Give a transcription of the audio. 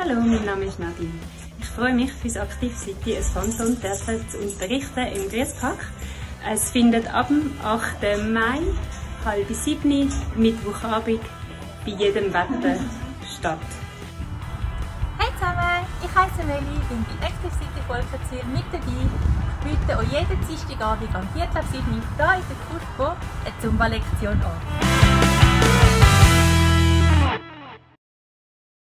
Hallo, mein Name ist Nadine. Ich freue mich, für das Aktiv City ein Phantom zu unterrichten im Grüßpark. Es findet ab dem 8. Mai, halb sieben, Mittwochabend, bei jedem Wetter statt. Hey zusammen, ich heiße Nelly, bin bei Active City Volkenzir mit dabei. Ich biete euch jeden Dienstagabend am 4. 7. hier in der Kurve eine Zumba-Lektion an.